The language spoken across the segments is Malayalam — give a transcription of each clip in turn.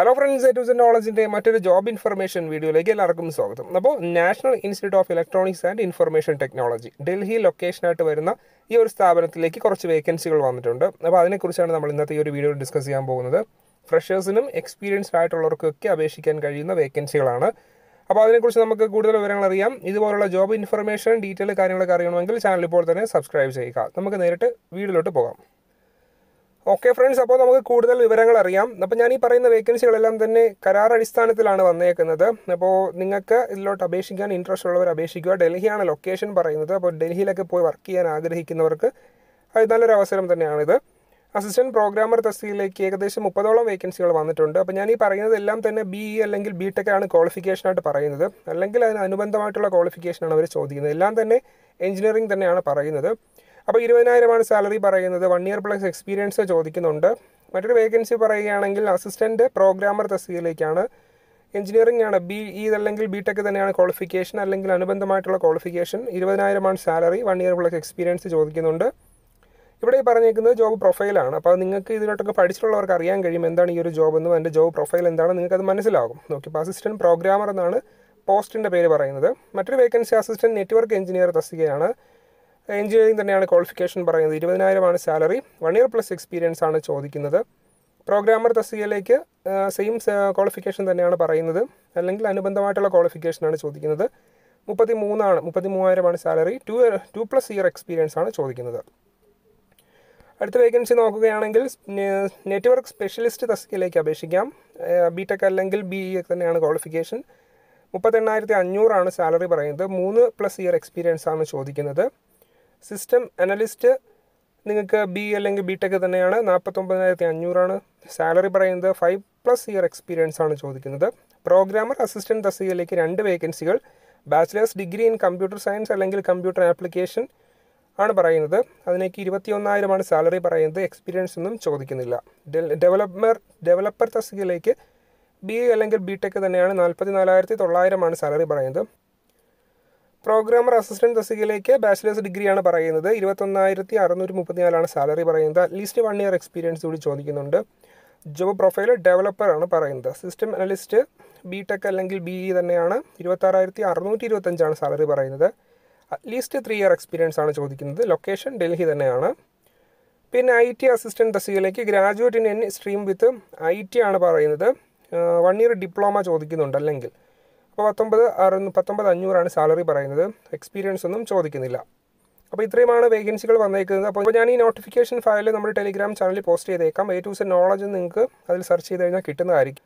ഹലോ ഫ്രണ്ട്സ് എ ടു നോളജിന്റെ മറ്റൊരു ജോബ് ഇൻഫർമേഷൻ വീഡിയോയിലേക്ക് എല്ലാവർക്കും സ്വാഗതം. അപ്പോൾ National Institute of Electronics and Information Technology Delhi ലൊക്കേഷനായിട്ട് വരുന്ന ഈ ഒരു സ്ഥാപനത്തിലേക്ക് കുറച്ച് വേക്കൻസികൾ വന്നിട്ടുണ്ട്. അപ്പോൾ അതിനെക്കുറിച്ചാണ് നമ്മൾ ഇന്നത്തെ ഈ ഒരു വീഡിയോ ഡിസ്കസ് ചെയ്യാൻ പോകുന്നത്. ഫ്രഷേഴ്സിനും എക്സ്പീരിയൻസ്ഡ് ആയിട്ടുള്ളവർക്കൊക്കെ അപേക്ഷിക്കാൻ കഴിയുന്ന വേക്കൻസികളാണ് അപ്പോൾ അതിനെക്കുറിച്ച് നമുക്ക് കൂടുതൽ വിവരങ്ങൾ അറിയാം. ഇതുപോലുള്ള ജോബ് ഇൻഫർമേഷൻ ഡീറ്റെയിൽ കാര്യങ്ങളൊക്കെ അറിയണമെങ്കിൽ ചാനൽ ഇപ്പോൾ തന്നെ സബ്സ്ക്രൈബ് ചെയ്യുക. നമുക്ക് നേരിട്ട് വീഡിയോയിലോട്ട് പോകാം. ഓക്കെ ഫ്രണ്ട്സ് അപ്പോൾ നമുക്ക് കൂടുതൽ വിവരങ്ങൾ അറിയാം. അപ്പോൾ ഞാൻ ഈ പറയുന്ന വേക്കൻസികളെല്ലാം തന്നെ കരാർ അടിസ്ഥാനത്തിലാണ് വന്നേക്കുന്നത്. അപ്പോൾ നിങ്ങൾക്ക് ഇതിലോട്ട് അപേക്ഷിക്കാൻ ഇൻട്രസ്റ്റ് ഉള്ളവർ അപേക്ഷിക്കുക. ഡൽഹിയാണ് ലൊക്കേഷൻ പറയുന്നത്. അപ്പോൾ ഡൽഹിയിലൊക്കെ പോയി വർക്ക് ചെയ്യാൻ ആഗ്രഹിക്കുന്നവർക്ക് അത് നല്ലൊരു അവസരം തന്നെയാണിത്. അസിസ്റ്റന്റ് പ്രോഗ്രാമർ തസ്തിയിലേക്ക് ഏകദേശം മുപ്പതോളം വേക്കൻസികൾ വന്നിട്ടുണ്ട്. അപ്പോൾ ഞാൻ ഈ പറയുന്നതെല്ലാം തന്നെ ബി ഇ അല്ലെങ്കിൽ ബി ടെക് ആണ് ക്വാളിഫിക്കേഷനായിട്ട് പറയുന്നത്. അല്ലെങ്കിൽ അതിന് അനുബന്ധമായിട്ടുള്ള ക്വാളിഫിക്കേഷനാണ് അവർ ചോദിക്കുന്നത്. എല്ലാം തന്നെ എഞ്ചിനീയറിംഗ് തന്നെയാണ് പറയുന്നത്. അപ്പോൾ ഇരുപതിനായിരമാണ് സാലറി പറയുന്നത്. വൺ ഇയർ പ്ലസ് എക്സ്പീരിയൻസ് ചോദിക്കുന്നുണ്ട്. മറ്റൊരു വേക്കൻസി പറയുകയാണെങ്കിൽ അസിസ്റ്റന്റ് പ്രോഗ്രാമർ തസ്തികയിലേക്കാണ്. എഞ്ചിനീയറിംഗ് ആണ്. ബി ഇ അല്ലെങ്കിൽ ബി ടെക് തന്നെയാണ് ക്വാളിഫിക്കേഷൻ അല്ലെങ്കിൽ അനുബന്ധമായിട്ടുള്ള qualification ഇരുപതിനായിരമാണ് salary one year plus experience ചോദിക്കുന്നുണ്ട്. ഇവിടെ പറഞ്ഞേക്കുന്നത് ജോബ് പ്രൊഫൈലാണ് അപ്പോൾ നിങ്ങൾക്ക് ഇതിലോട്ടൊക്കെ പഠിച്ചിട്ടുള്ളവർക്ക് അറിയാൻ കഴിയും എന്താണ് ഈ ഒരു ജോബ് എന്നും അതിന്റെ ജോബ് പ്രൊഫൈൽ എന്താണ് നിങ്ങൾക്ക് അത് മനസ്സിലാകും. നോക്കി ഇപ്പോൾ അസിസ്റ്റന്റ് പ്രോഗ്രാമർ എന്നാണ് പോസ്റ്റിന്റെ പേര് പറയുന്നത്. മറ്റൊരു വേക്കൻസി അസിസ്റ്റന്റ് നെറ്റ്വർക്ക് എഞ്ചിനീയർ തസ്തികയാണ്. എഞ്ചിനീയറിംഗ് തന്നെയാണ് ക്വാളിഫിക്കേഷൻ പറയുന്നത്. ഇരുപതിനായിരമാണ് salary. One year plus experience ആണ് ചോദിക്കുന്നത്. പ്രോഗ്രാമർ തസ്തികയിലേക്ക് സെയിം ക്വാളിഫിക്കേഷൻ തന്നെയാണ് പറയുന്നത്. അല്ലെങ്കിൽ അനുബന്ധമായിട്ടുള്ള ക്വാളിഫിക്കേഷനാണ് ചോദിക്കുന്നത്. മുപ്പത്തി മൂന്നാണ് മുപ്പത്തി മൂവായിരമാണ് salary. Two two plus year experience ആണ് ചോദിക്കുന്നത്. അടുത്ത വേക്കൻസി നോക്കുകയാണെങ്കിൽ നെറ്റ്വർക്ക് സ്പെഷ്യലിസ്റ്റ് തസ്തികയിലേക്ക് അപേക്ഷിക്കാം. ബി ടെക് അല്ലെങ്കിൽ ബി ഇ തന്നെയാണ് ക്വാളിഫിക്കേഷൻ മുപ്പത്തെണ്ണായിരത്തി അഞ്ഞൂറാണ് സാലറി പറയുന്നത്. മൂന്ന് പ്ലസ് ഇയർ എക്സ്പീരിയൻസ് ആണ് ചോദിക്കുന്നത്. സിസ്റ്റം അനലിസ്റ്റ് നിങ്ങൾക്ക് ബി അല്ലെങ്കിൽ ബി ടെക് തന്നെയാണ് നാൽപ്പത്തൊമ്പതിനായിരത്തി അഞ്ഞൂറാണ് സാലറി പറയുന്നത് ഫൈവ് പ്ലസ് ഇയർ എക്സ്പീരിയൻസ് ആണ് ചോദിക്കുന്നത്. പ്രോഗ്രാമർ അസിസ്റ്റന്റ് തസ്തികയിലേക്ക് രണ്ട് വേക്കൻസികൾ bachelor's degree in computer science അല്ലെങ്കിൽ കമ്പ്യൂട്ടർ ആപ്ലിക്കേഷൻ ആണ് പറയുന്നത്. അതിനേക്ക് അതിലേക്ക് ഇരുപത്തിയൊന്നായിരമാണ് സാലറി പറയുന്നത്. എക്സ്പീരിയൻസ് ഒന്നും ചോദിക്കുന്നില്ല. ഡെവലപ്പർ ഡെവലപ്പർ തസ്തികയിലേക്ക് ബി എ അല്ലെങ്കിൽ ബി ടെക് തന്നെയാണ് നാൽപ്പത്തി നാലായിരത്തി തൊള്ളായിരമാണ് സാലറി പറയുന്നത്. പ്രോഗ്രാമർ അസിസ്റ്റന്റ് തസ്തികയിലേക്ക് ബാച്ചിലേഴ്സ് ഡിഗ്രിയാണ് പറയുന്നത്. ഇരുപത്തൊന്നായിരത്തി അറുന്നൂറ്റി മുപ്പത്തിനാലാണ് സാലറി പറയുന്നത്. At least one year experience കൂടി ചോദിക്കുന്നുണ്ട്. ജോബ് പ്രൊഫൈൽ ഡെവലപ്പർ ആണ് പറയുന്നത്. സിസ്റ്റം അനലിസ്റ്റ് ബി ടെക് അല്ലെങ്കിൽ ബി ഇ തന്നെയാണ് ഇരുപത്താറായിരത്തി അറുന്നൂറ്റി ഇരുപത്തഞ്ചാണ് സാലറി പറയുന്നത്. At least three year experience ആണ് ചോദിക്കുന്നത്. ലൊക്കേഷൻ ഡൽഹി തന്നെയാണ്. പിന്നെ ഐ ടി അസിസ്റ്റന്റ് തസ്തികയിലേക്ക് graduate in any stream with I T ആണ് പറയുന്നത്. വൺ ഇയർ ഡിപ്ലോമ ചോദിക്കുന്നുണ്ട് അല്ലെങ്കിൽ. അപ്പോൾ പത്തൊമ്പത് അറുന്നൂ പത്തൊമ്പത് അഞ്ഞൂറാണ് സാലറി പറയുന്നത്. എക്സ്പീരിയൻസ് ഒന്നും ചോദിക്കുന്നില്ല. അപ്പോൾ ഇത്രയുമാണ് വേക്കൻസികൾ വന്നേക്കുന്നത്. അപ്പോൾ ഞാൻ ഈ നോട്ടിഫിക്കേഷൻ ഫയൽ നമ്മുടെ ടെലിഗ്രാം ചാനലിൽ പോസ്റ്റ് ചെയ്തേക്കാം. എ ടു സെ നോളജ് നിങ്ങൾക്ക് അതിൽ സെർച്ച് ചെയ്ത് കഴിഞ്ഞാൽ കിട്ടുന്നതായിരിക്കും.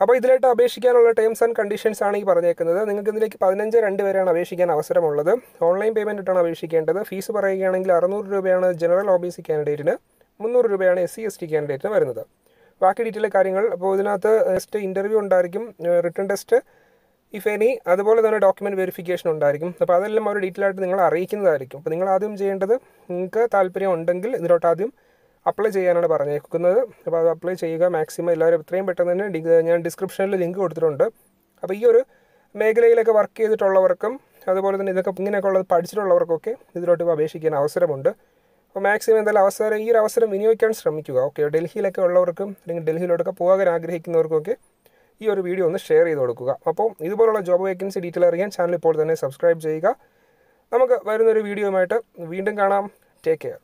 അപ്പോൾ ഇതിലായിട്ട് അപേക്ഷിക്കാനുള്ള ടേംസ് ആൻഡ് കണ്ടീഷൻസ് ആണ് ഈ പറഞ്ഞേക്കുന്നത്. നിങ്ങൾക്ക് ഇതിലേക്ക് പതിനഞ്ച് രണ്ട് വരെയാണ് അപേക്ഷിക്കാൻ അവസരമുള്ളത്. ഓൺലൈൻ പേയ്മെന്റ് ഇട്ടാണ് അപേക്ഷിക്കേണ്ടത്. ഫീസ് പറയുകയാണെങ്കിൽ അറുന്നൂറ് രൂപയാണ് ജനറൽ ഒ ബി സി കാൻഡിഡേറ്റിന് മുന്നൂറ് രൂപയാണ് എസ് സി എസ് ടി കാൻഡിഡേറ്റിന് വരുന്നത്. ബാക്കി ഡീറ്റെയിൽ കാര്യങ്ങൾ അപ്പോൾ ഇതിനകത്ത് ടെസ്റ്റ് ഇന്റർവ്യൂ ഉണ്ടായിരിക്കും. റിട്ടേൺ ടെസ്റ്റ് ഇഫ് എനി അതുപോലെ തന്നെ ഡോക്യുമെന്റ് വെരിഫിക്കേഷൻ ഉണ്ടായിരിക്കും. അപ്പോൾ അതെല്ലാം അവർ ഡീറ്റെയിൽ ആയിട്ട് നിങ്ങൾ അറിയിക്കുന്നതായിരിക്കും. അപ്പോൾ നിങ്ങൾ ആദ്യം ചെയ്യേണ്ടത് നിങ്ങൾക്ക് താല്പര്യം ഉണ്ടെങ്കിൽ ഇതിലോട്ട് ആദ്യം അപ്ലൈ ചെയ്യാനാണ് പറഞ്ഞേക്കുന്നത്. അപ്പോൾ അത് അപ്ലൈ ചെയ്യുക മാക്സിമം എല്ലാവരും എത്രയും പെട്ടെന്ന് തന്നെ ഞാൻ ഡിസ്ക്രിപ്ഷനിൽ ലിങ്ക് കൊടുത്തിട്ടുണ്ട്. അപ്പോൾ ഈ ഒരു മേഖലയിലൊക്കെ വർക്ക് ചെയ്തിട്ടുള്ളവർക്കും അതുപോലെ തന്നെ ഇതൊക്കെ ഇങ്ങനെയൊക്കെ ഉള്ളത് പഠിച്ചിട്ടുള്ളവർക്കൊക്കെ ഇതിലോട്ട് അപേക്ഷിക്കാൻ അവസരമുണ്ട്. അപ്പോൾ മാക്സിമം എന്തായാലും അവസരം ഈ ഒരു അവസരം വിനിയോഗിക്കാൻ ശ്രമിക്കുക. ഓക്കെ ഡൽഹിയിലൊക്കെ ഉള്ളവർക്കും അല്ലെങ്കിൽ ഡൽഹിയിലോട്ടൊക്കെ പോകാൻ ആഗ്രഹിക്കുന്നവർക്കൊക്കെ ഈ ഒരു വീഡിയോ ഒന്ന് ഷെയർ ചെയ്ത് കൊടുക്കുക. അപ്പോൾ ഇതുപോലുള്ള ജോബ് വേക്കൻസി ഡീറ്റെയിൽ അറിയാൻ ചാനൽ ഇപ്പോൾ തന്നെ സബ്സ്ക്രൈബ് ചെയ്യുക. നമുക്ക് വരുന്നൊരു വീഡിയോയുമായിട്ട് വീണ്ടും കാണാം. Take care